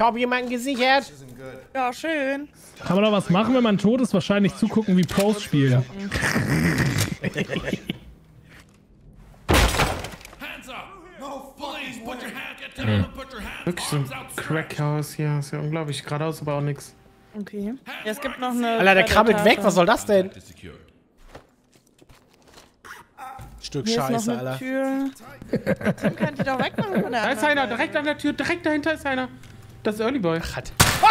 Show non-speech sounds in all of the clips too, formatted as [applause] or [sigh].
Ich habe jemanden gesichert. Ja, schön. Kann man da was machen, wenn man tot ist? Wahrscheinlich zugucken, wie Pros spielen. Wirklich so ein Crackhaus hier. Ist ja unglaublich. Geradeaus aber auch nix. Okay. Ja, es gibt noch eine. Alter, der krabbelt weg. Was soll das denn? Stück Hier ist noch Scheiße, eine Alter. Tür. Tim [laughs] kann die doch wegmachen von der Da ist einer, direkt an der Tür, direkt dahinter ist einer. Das ist Early Boy.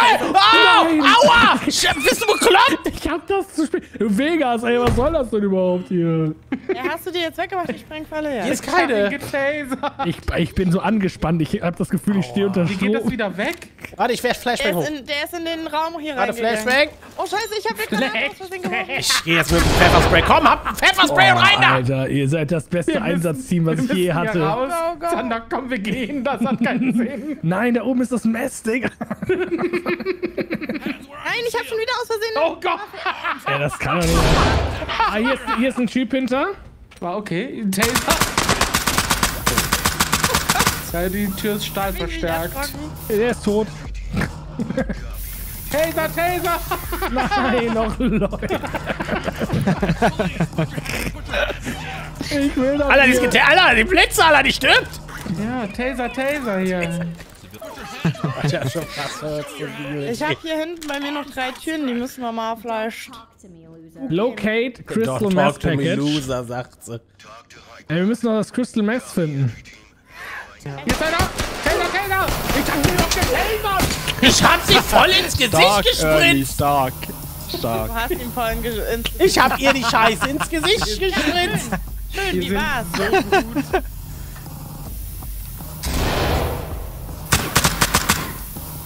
Au! Aua! Sch- Bist du bekloppt? Ich hab das zu spät. Vegas, ey, was soll das denn überhaupt hier? Ja, hast du die jetzt weggemacht, die Sprengfalle? Ja. Hier ist keine. Ich, ich bin so angespannt. Ich hab das Gefühl, ich stehe unter Wie geht das Strom. wieder weg? Warte, ich werde Der Flashbang hoch. in, der ist in den Raum hier Warte, reingegangen. Flashbang. Oh, scheiße, ich hab mir Granate aus Versehen geworfen. Ich gehe jetzt mit dem Pfefferspray. Komm, hab ein Pfefferspray und rein da! Alter, ihr seid das beste Einsatzteam, was ich je hatte. raus. Go. Sander, komm, wir gehen. Das hat keinen [laughs] Sinn. Nein, da oben ist das Mess, Digga. [laughs] Nein, ich hab schon wieder aus Versehen. Oh Gott. Ja, das kann doch nicht. Ah, hier ist, hier ist ein Typ hinter. War okay. Taser. Ja, die Tür ist Stahl ich verstärkt. Der ist tot. Taser, Taser. Nein, noch Leute. Ich will doch Alter, die Alter, die Blitze, Alter, die stirbt! Ja, Taser, Taser hier. Ja, schon fast hört's du Video. Ich hab hier hinten bei mir noch drei Türen, die müssen wir mal vielleicht. Locate Crystal Don't Meth talk to me, Package. loser, sagt sie. Ey, wir müssen noch das Crystal Meth finden. Hier ist einer. Taser, Taser. Ich hab den doch. Ich hab sie voll ins Gesicht gespritzt! stark. Stark. Du hast ihn ge ins Ich hab ihr die Scheiße ins Gesicht gespritzt! Schön, sind war's?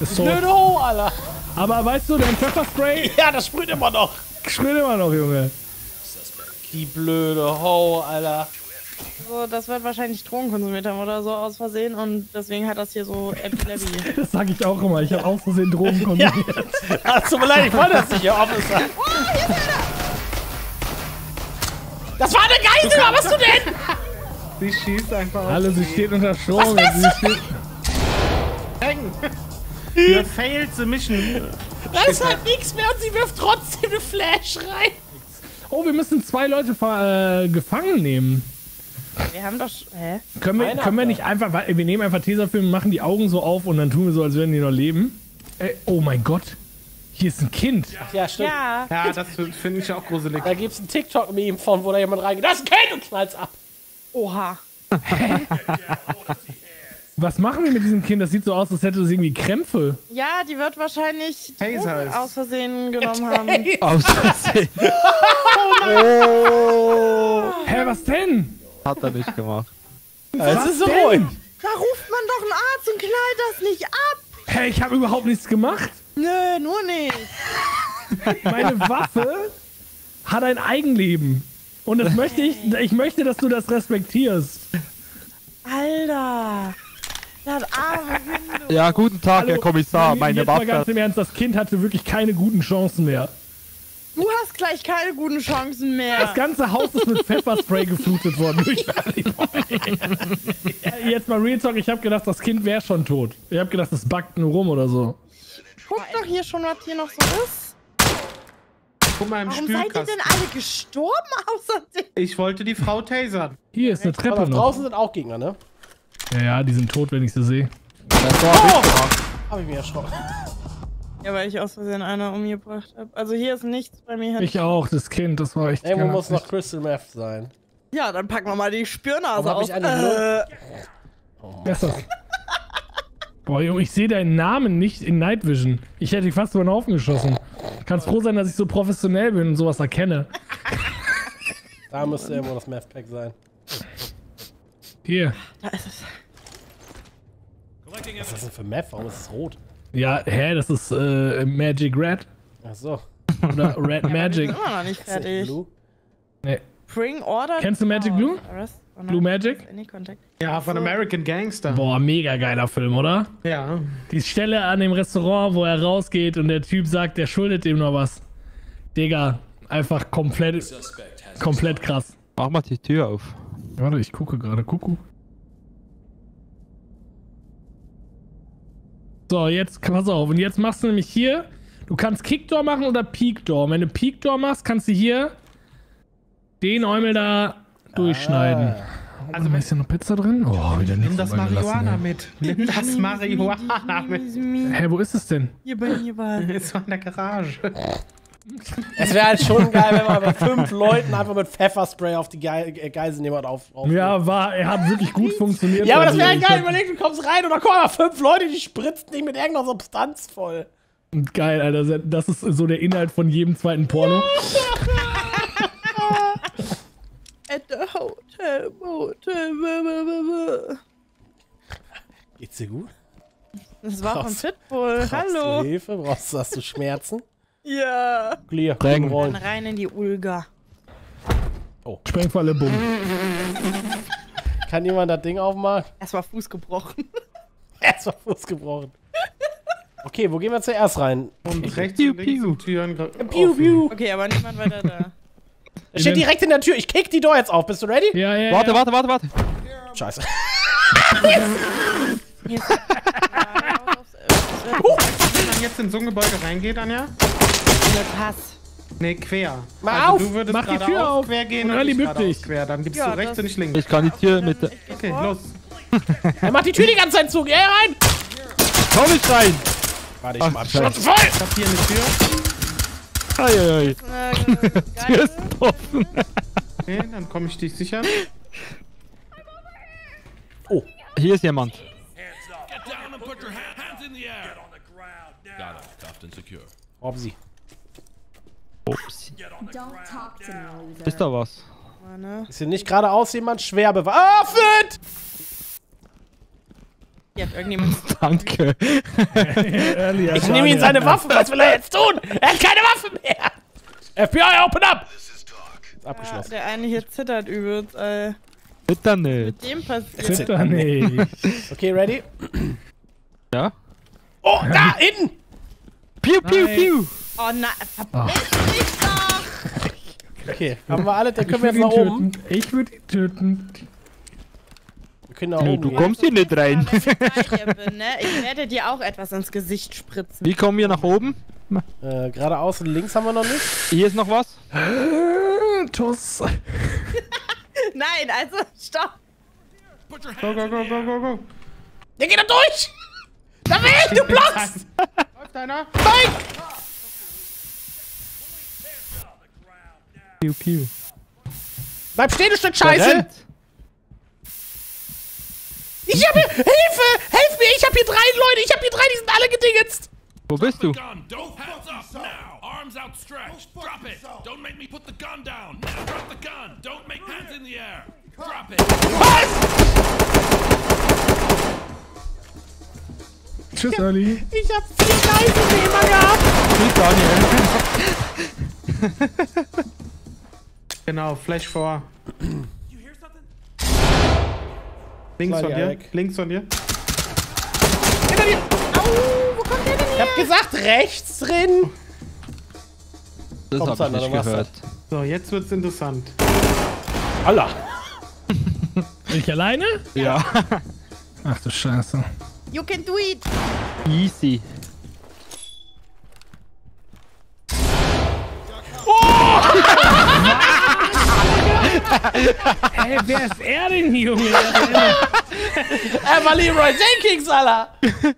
Ist tot. Blöde Ho, Alter! Aber weißt du, dein Pfefferspray [laughs] Ja, das sprüht immer noch! sprüht immer noch, Junge. Die blöde Ho, Alter. So, das wird wahrscheinlich Drogen konsumiert haben oder so aus Versehen und deswegen hat das hier so Epilepsie. [laughs] Das sag ich auch immer. Ich habe aus Versehen Drogen [laughs] Ja. konsumiert. Ah, tut mir leid, ich wollte das nicht, Herr Officer. Das war eine Geisel, was hast du denn? Sie schießt einfach auf Alle, sie steht unter Strom. und Sie steht, hängen. Ihr failed the mission. Das hat nichts mehr und sie wirft trotzdem eine Flash rein. oh, wir müssen zwei Leute äh, gefangen nehmen. Wir haben doch. Hä? Können wir, Einer können wir nicht einfach, weil wir nehmen einfach Tesafilm, machen die Augen so auf und dann tun wir so, als würden die noch leben? Ey, oh mein Gott. Hier ist ein Kind. Ja, stimmt. Ja. Ja, das finde ich auch gruselig. Da gibt's ein TikTok-Meme von, wo da jemand reingeht. Das ist ein Kind und knallt's ab. Oha. [laughs] Was machen wir mit diesem Kind? Das sieht so aus, als hätte es irgendwie Krämpfe. Ja, die wird wahrscheinlich ist- aus Versehen [laughs] genommen haben. Aus Versehen. [laughs] Hä, was denn? Hat er nicht gemacht. Es ist so denn? ruhig. Da ruft man doch einen Arzt und knallt das nicht ab. Hä, ich habe überhaupt nichts gemacht. Nö, nur nicht. [laughs] Meine Waffe hat ein Eigenleben. Und das möchte ich, ich möchte, dass du das respektierst. Alter. Das arme. Ja, guten Tag, Herr Kommissar. Jetzt Meine mal ganz Waffe. im Ernst, das Kind hatte wirklich keine guten Chancen mehr. Du hast gleich keine guten Chancen mehr. Das ganze Haus ist mit Pfefferspray geflutet worden. durch [laughs] Jetzt mal Real Talk, ich habe gedacht, das Kind wäre schon tot. Ich habe gedacht, das backt nur rum oder so. Guck doch hier schon, was hier noch so ist. Guck mal im Warum seid ihr Spülkasten. denn alle gestorben [laughs] außerdem? Ich wollte die Frau tasern. Hier ist eine Aber Treppe noch. draußen sind auch Gegner, ne? Ja, ja, die sind tot, wenn ich sie sehe. Hab ich mir erschrocken. Ja, weil ich aus Versehen einer umgebracht habe. Also hier ist nichts bei mir. Ich auch, das Kind, das war echt Irgendwo muss noch. Crystal Meth sein. Ja, dann packen wir mal die Spürnase Warum hab aus. ich eine äh, Wer ist das? Boah, Junge, ich sehe deinen Namen nicht in Night Vision. Ich hätte dich fast über den Haufen geschossen. Kannst froh sein, dass ich so professionell bin und sowas erkenne. Da müsste irgendwo das Meth Pack sein. Hier. da ist es. Was ist das denn für Meth? Warum ist es rot? Ja, hä, das ist äh, Magic Red. Ach so. Oder Red [laughs] Magic. sind immer noch nicht fertig. Blue? Nee. Bring Order. Kennst du Magic Blue? Arrest or Blue Magic? Any contact. Ja, von American Gangster. Boah, mega geiler Film, oder? Ja. Die Stelle an dem Restaurant, wo er rausgeht und der Typ sagt, der schuldet ihm noch was. Digga, einfach komplett, komplett krass. Mach mal die Tür auf. Warte, ich gucke gerade. Kuckuck. So, jetzt, pass auf. Und jetzt machst du nämlich hier, du kannst Kickdoor machen oder Peakdoor. Und wenn du Peakdoor machst, kannst du hier den Eumel da durchschneiden. Also, ist hier noch Pizza drin? Oh, wieder nicht Nimm das Marihuana mit. Nimm das Marihuana mit. Hä, wo ist es denn? Hier bei mir war. [laughs] Ist so in der Garage. Es wäre halt schon geil, wenn man bei fünf Leuten einfach mit Pfefferspray auf die Ge äh, Geiselnehmer auf. auf Ja, war, er hat wirklich gut [laughs] funktioniert. Ja, aber das mir. wäre halt Ich geil. Überleg, du kommst rein und da kommen aber fünf Leute, die spritzen dich mit irgendeiner Substanz voll. Geil, Alter. Das ist so der Inhalt von jedem zweiten Porno. [laughs] At the hotel, hotel. Geht's dir gut? Das war von Brauchst- Pitbull. Brauchst du Hallo. Hilfe? Brauchst du, hast du Schmerzen? Ja. Clear. Drängen. Dann rein in die Ulga. Sprengfalle, bumm. Kann jemand das Ding aufmachen? Erstmal Fuß gebrochen. [laughs] Erstmal Fuß gebrochen. Okay, wo gehen wir zuerst rein? Und rechts Piu, und links piu. sind Türen. Piu, piu. Okay, aber niemand weiter da. Er steht direkt in der Tür. Ich kick die Door jetzt auf. Bist du ready? Ja, ja, Warte, ja. warte, warte, warte. Scheiße. [laughs] Wenn man jetzt in so ein Gebäude reingeht, Anja? Mit Pass. Nee, quer. Mach also auf! Du würdest Mach die Tür auf quer gehen und und ich dich. quer. Dann gibst Ja, du rechts und ich links. Ich kann die Tür mit. Okay, los. Er macht die Tür die ganze Zeit zu. Geh rein! Komm nicht rein! Warte, ich Ach, mach Scheiße. voll! Ich hab hier eine Tür. Eieiei. Äh, Tür ist offen. Okay, dann komme ich dich sichern. Hier ist jemand. Get down and put your ha- hands in the air. Get on the ground now. Got it. Cuffed and secure. Robsi. Ups. Don't talk to me, loser. Ist da was? Ist hier nicht geradeaus jemand schwer bewaffnet? Hier hat irgendjemand. [laughs] Danke. Ich nehme ihm seine Waffen. Was will er jetzt tun? Er hat keine Waffen mehr. FBI, open up! Ist Ja, abgeschlossen. der eine hier zittert übelst, ey. Bitte nicht. Dem passiert. Zitter nicht. Okay, ready? Ja? Oh, da, hinten! Piu, piu, piu. Oh nein, verpiss dich doch! Okay, haben wir alle, dann Ich können wir jetzt nach oben. töten. Ich würde ihn töten. Wir können nach Nö, oben du gehen. kommst hier nicht rein. Wenn ich bin, ne? Ich werde dir auch etwas ins Gesicht spritzen. Wie kommen wir nach oben? Äh, geradeaus und links haben wir noch nicht. Hier ist noch was. Äh, Tuss. [laughs] Nein, also stopp! Go, go, go, go, go, go. Der geht da durch! Da will du blockst! [laughs] Läuft einer? Nein! Piu, piu. Bleib stehen, du Stück Scheiße! Ich hab hier, Hilfe! Helf mir! Ich hab hier drei Leute! Ich hab hier drei, die sind alle gedingetzt! Wo bist du? Gun. Don't hands Drop it. Tschüss, Early. Ich hab vier Geiselnehmer gehabt! Tschüss, Daniel. [laughs] Genau, Flash vor. Links von dir. Links von dir. Hinter dir! Au! Wo kommt der denn her? Ich hab gesagt, rechts drin! Das Kommst hab ich nicht oder was? gehört. So, jetzt wird's interessant. Allah! [laughs] Bin ich alleine? Ja. [laughs] Ach du Scheiße. You can do it! Easy. [laughs] Ey, wer ist er denn, Junge? [laughs] Er war Leroy Jenkins, Allah! [laughs]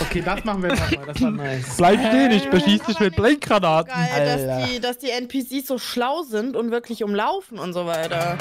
Okay, das machen wir nochmal. Das war nice. Bleib stehen, ich beschieß dich mit Blendgranaten. Geil, Alter. dass die, dass die NPCs so schlau sind und wirklich umlaufen und so weiter.